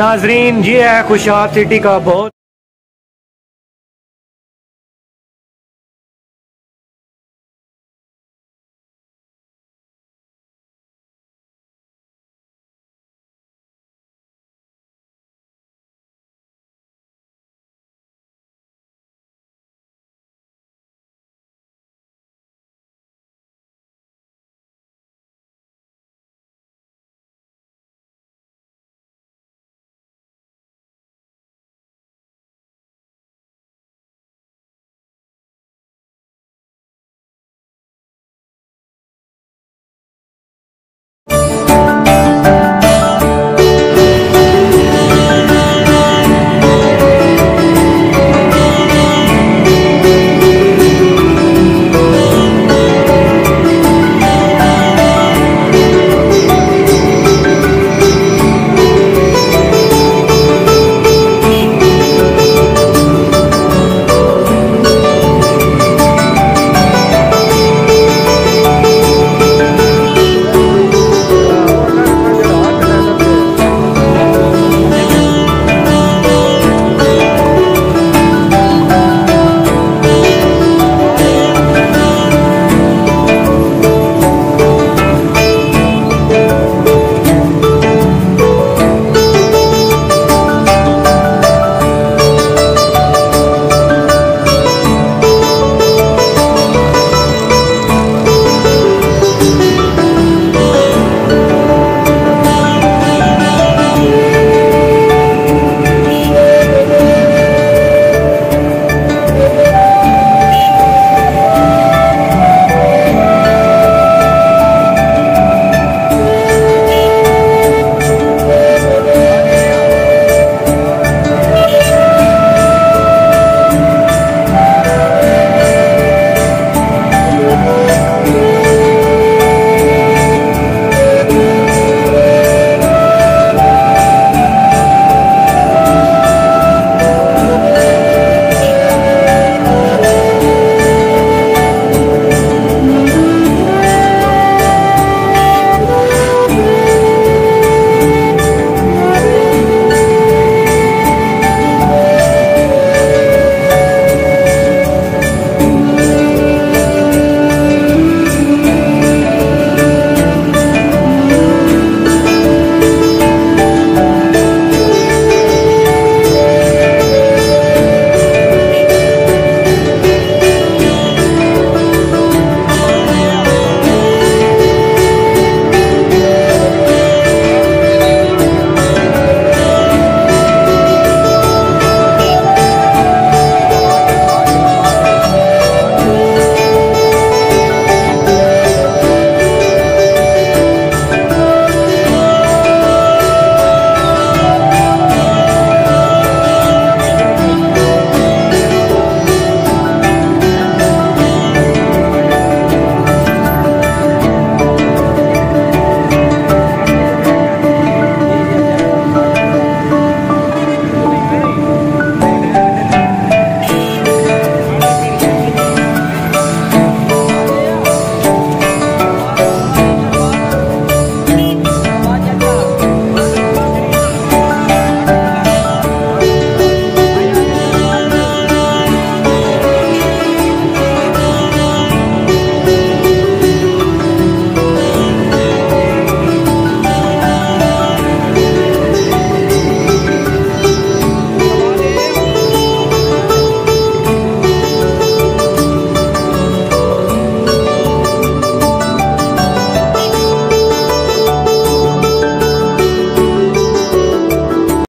नाजरीन ये है खुशहाल सिटी का बहुत